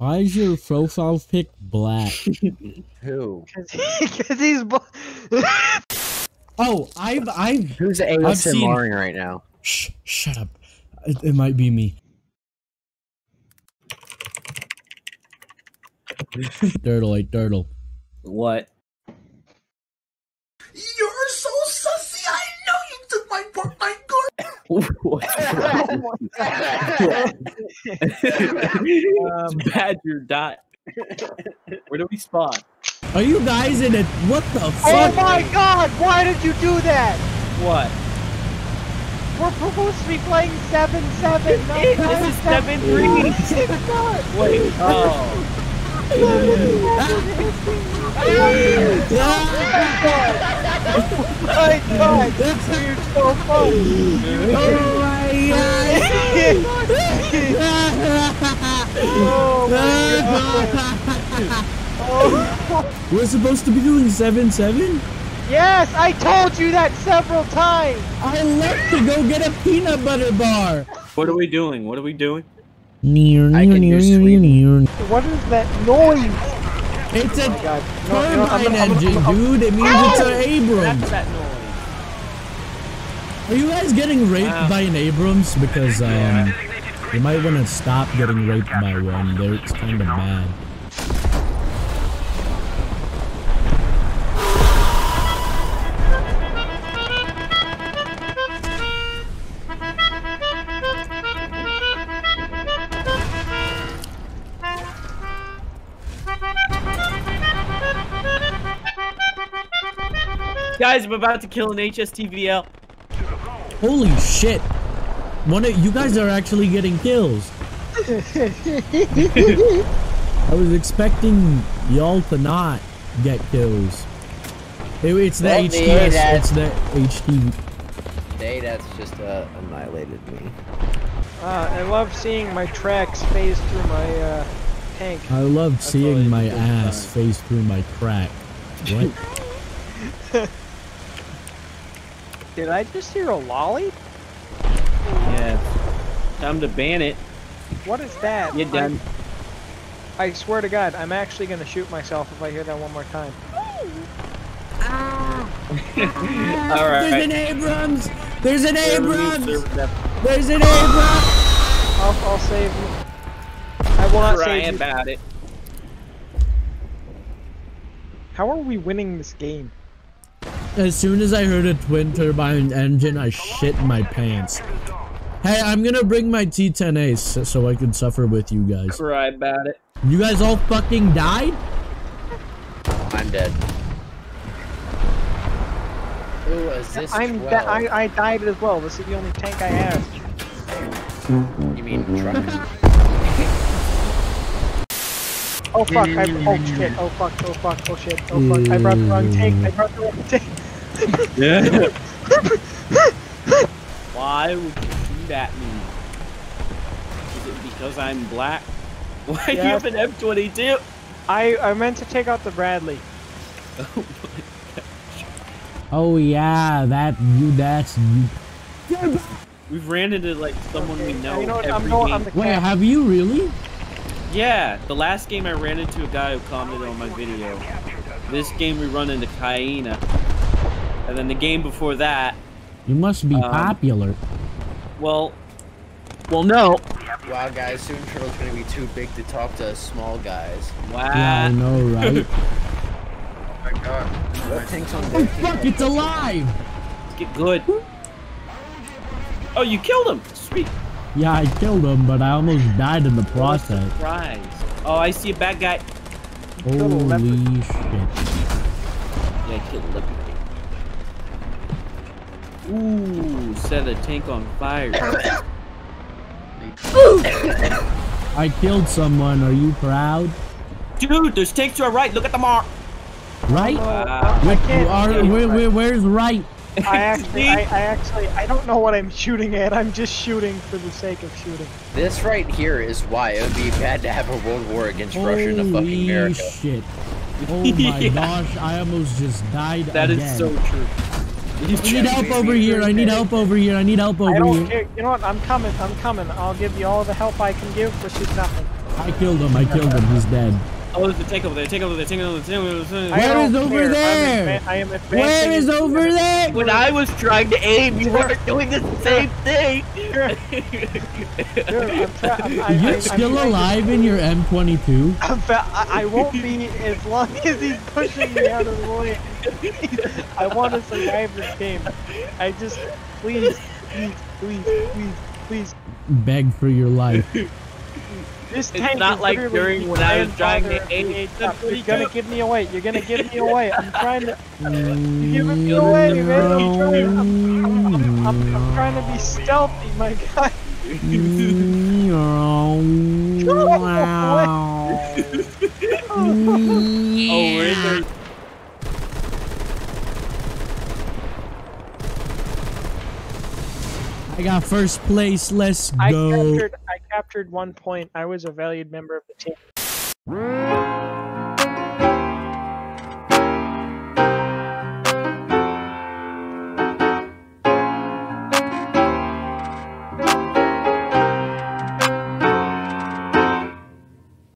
Why is your profile pic black? Who? Because he's. bl- Oh, I've I've Who's seen- ASMRing right now? shh, shut up. It, it might be me. Turtle, like turtle. What? You're so sussy. I know you took my part, my girl. What's Um, Badger dot. Where do we spawn? Are you guys in it? What the oh fuck? my god! Why did you do that? What? We're supposed to be playing 7 7. This is seven three. Wait. Oh. My god! You're so funny! Oh my Oh my god! Oh. We're supposed to be doing 7 7? Yes, I told you that several times! I left to go get a peanut butter bar. What are we doing? What are we doing? Near, I near, near, near, near. What is that noise? It's a. No, no, turbine engine, dude. It means it's an Abrams. That's that noise. Are you guys getting raped Wow. by an Abrams? Because um, you might want to stop getting raped by one. They're, it's kind of bad. Guys, I'm about to kill an HSTVL. Holy shit! One of you guys are actually getting kills. I was expecting y'all to not get kills. It- it's the Well, HTS. ADAS. It's the HT. Day that's just uh, annihilated me. Uh, I love seeing my tracks phase through my uh, tank. I love always seeing my ass time. phase through my crack. What? Did I just hear a lolly? Yeah. Time to ban it. What is that? You're done. I, I swear to God, I'm actually gonna shoot myself if I hear that one more time. Ah. All There's an right. Abrams! There's an Abrams! There's an Abrams! I'll, I'll save you. I will not Cry save you. about it. How are we winning this game? As soon as I heard a twin turbine engine, I shit my pants. Hey, I'm gonna bring my T10A so, so I can suffer with you guys. Cry about it. You guys all fucking died? I'm dead. Who is this? I'm 12? I, I died as well. This is the only tank I have. You mean truck? Oh fuck! I, oh shit! Oh fuck! Oh fuck! Oh shit! Oh fuck! I brought the wrong tank. I brought the wrong tank. Yeah. Why would you shoot at me? Is it because I'm black? Why do you have an M22? I I meant to take out the Bradley. Oh, oh yeah, that you. That's you. We've ran into like someone we know You know what? every I'm going. game. I'm Wait, have you really? Yeah, the last game I ran into a guy who commented on my video. This game we run into Hyena. And then the game before that, You must be Um, popular. well, well no. Wow, guys, soon Turtle's gonna be too big to talk to us small guys. Wow. Yeah, I know, right? Oh my god. What tank's on there? oh fuck, it's alive! Get good. Oh, you killed him. Sweet. Yeah, I killed him, but I almost died in the process. Surprise. Oh, I see a bad guy. killed a leopard. Holy shit. Yeah, I killed a leopard. Ooh, set a tank on fire. I killed someone, are you proud? Dude, there's tanks to our right. Look at the mark. Right? Wow. I Which- can't. are- where, where, where's right? I actually, I, I actually, I don't know what I'm shooting at. I'm just shooting for the sake of shooting. This right here is why it would be bad to have a world war against Russia and fucking Holy America. shit. Oh my Yeah. gosh, I almost just died That is again. so true. I need help over here, I need help over here, I need help I over don't here. care. You know what? I'm coming. I'm coming. I'll give you all the help I can give, which is nothing. I killed him. I killed him. He's dead. Oh, there's the takeover there, takeover there, takeover there, takeover there. I Where don't over care. I'm there? adva- I am advancing. Where is over there? When I was trying to aim, you weren't doing the same thing. Dude, I'm I'm- I- I- You're I'm still alive in your M22? I'm I, I won't be as long as he's pushing me out of the way. I want to survive this game. I just, please, please, please, please, please. Beg for your life. This It's tank not is like during when I was trying to grandfather aim the the age- You're gonna give me away. You're gonna give me away. I'm trying to. Mm-hmm. You're giving me away, man. I'm trying, I'm, I'm, I'm, I'm trying to be stealthy, my guy. Mm-hmm. Oh, we're in there. I got first place. Let's I go. captured. I captured one point. I was a valued member of the team.